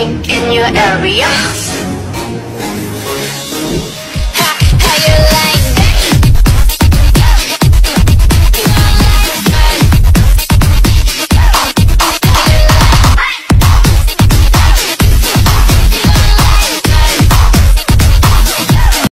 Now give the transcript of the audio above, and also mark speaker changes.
Speaker 1: in your area.